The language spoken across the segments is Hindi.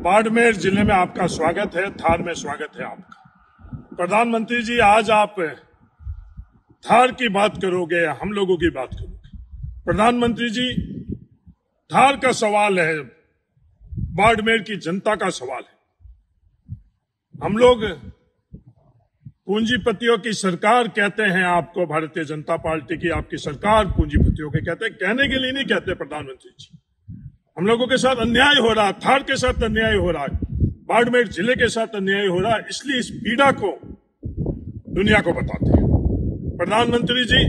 बाड़मेर ज़िले में आपका स्वागत है, थार में स्वागत है आपका। प्रधानमंत्री जी, आज आप थार की बात करोगे या हम लोगों की बात करोगे? प्रधानमंत्री जी, थार का सवाल है, बाड़मेर की जनता का सवाल है। हम लोग पूंजीपतियों की सरकार कहते हैं, आपको भारतीय जनता पार्टी की, आपकी सरकार पूंजीपतियों के कहते हैं, कहने के लिए नहीं कहते प्रधानमंत्री जी। हम लोगों के साथ अन्याय हो रहा है, थार के साथ अन्याय हो रहा है, बाड़मेर ज़िले के साथ अन्याय हो रहा है, इसलिए इस पीड़ा को दुनिया को बताते हैं। प्रधानमंत्री जी,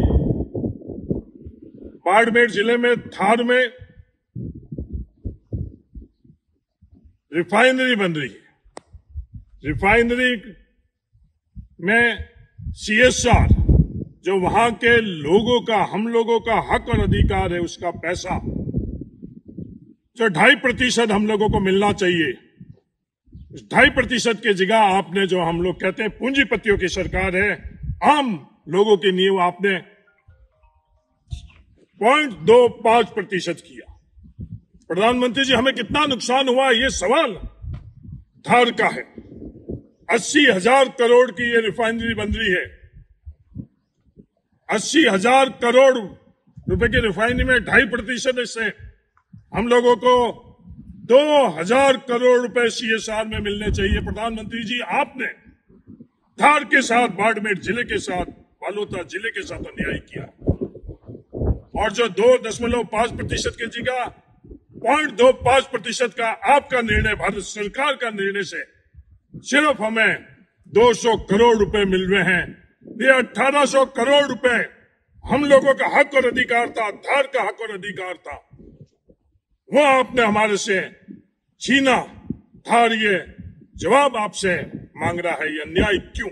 बाड़मेर ज़िले में, थार में रिफाइनरी बन रही है। रिफाइनरी में सीएसआर जो वहाँ के लोगों का, हम लोगों का हक और अधिकार है, उसका पैसा जो ढाई प्रतिशत हम लोगों को मिलना चाहिए। ढाई प्रतिशत की जगह आपने जो हम लोग कहते हैं पूंजीपतियों की सरकार है, आम लोगों की नींव आपने पॉइंट दो पाँच प्रतिशत किया। प्रधानमंत्री जी, हमें कितना नुकसान हुआ ये सवाल धार का है। अस्सी हज़ार करोड़ की ये रिफाइनरी बन रही है। अस्सी हज़ार करोड़ रुपए की रिफाइनरी में ढाई प्रतिशत इससे हम लोगों को दो हज़ार करोड़ रुपए सीएसआर में मिलने चाहिए। प्रधानमंत्री जी, आपने धार के साथ, बाड़मेर ज़िले के साथ बालोता ज़िले के साथ अन्याय किया। और जो दो दशमलव पाँच प्रतिशत की जगह पॉइंट दो पाँच प्रतिशत का आपका निर्णय, भारत सरकार का निर्णय से सिर्फ़ हमें 200 करोड़ रुपए मिल रहे हैं। ये 1800 करोड़ रुपए हम लोगों का हक और अधिकार था, धार का हक और अधिकार था। वो आपने हमारे से छीना धार ये जवाब आपसे मांग रहा है यह न्याय क्यों?